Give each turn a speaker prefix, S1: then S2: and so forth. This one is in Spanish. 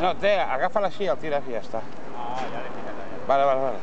S1: No, te agafa la silla, tiras y ya está.
S2: Ah, ya.
S1: Vale, vale, vale.